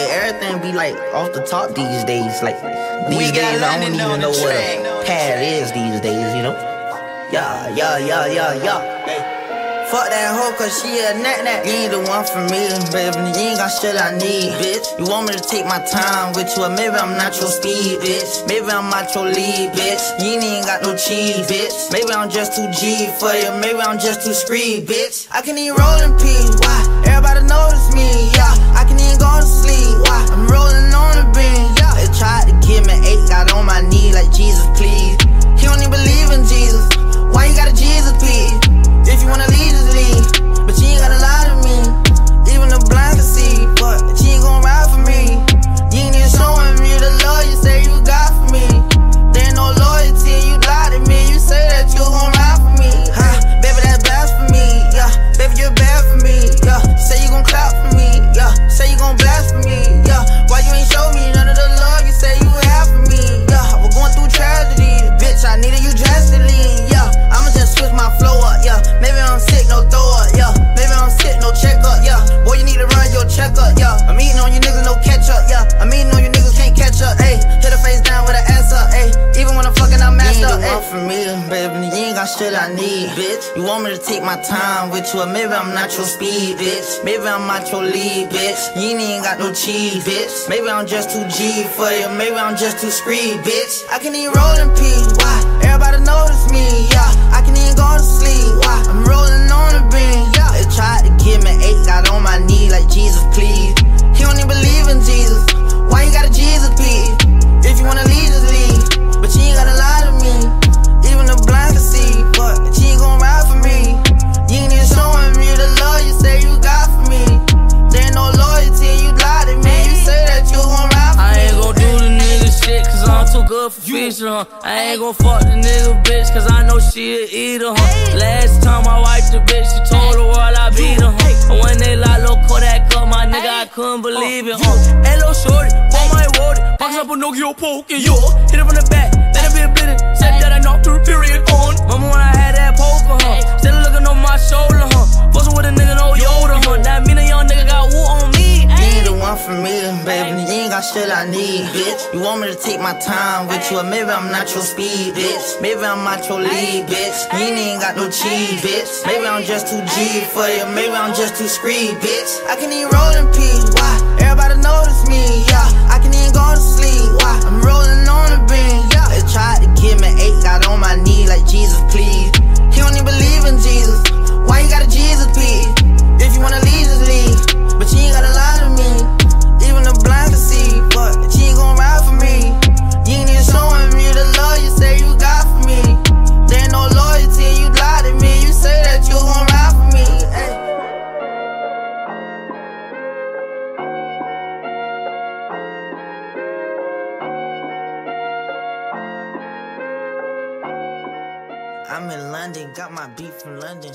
Hey, everything be like off the top these days. Like these days, I don't even know what a pad is these days. You know? Yeah, yeah, yeah, yeah, yeah. Hey. Fuck that hoe, cause she a nat nat. You ain't the one for me, baby. You ain't got shit I need, bitch. You want me to take my time with you, or maybe I'm not your speed, bitch. Maybe I'm not your lead, bitch. You ain't even got no cheese, bitch. Maybe I'm just too G for you, maybe I'm just too screed, bitch. I can even roll in peace, why? Everybody notice me, yeah. I can even go to sleep, why? I'm rolling on the beam, Ayy. for me, baby. You ain't got shit I need, bitch. You want me to take my time with you, or maybe I'm not your speed, bitch. Maybe I'm not your lead, bitch. You ain't got no cheese, bitch. Maybe I'm just too G for you, maybe I'm just too screed, bitch. I can even roll in peace, why? Everybody notice me, yeah. I can even go to sleep, good for huh? I ain't gon' fuck the nigga bitch, cause I know she a eater, huh? Last time I wiped the bitch, she told the world I beat her, huh? And when they lock low Kodak up, my nigga, I couldn't believe it, uh, huh? Hello, shorty, bought my word, box up a Nokia poke, and yo, hit it from I need, bitch. You want me to take my time with you, or maybe I'm not your speed, bitch. Maybe I'm not your lead, bitch. You ain't got no cheese, bitch. Maybe I'm just too G for you, maybe I'm just too screed, bitch. I can even roll peace, why? Everybody notice me, I'm in London, got my beat from London.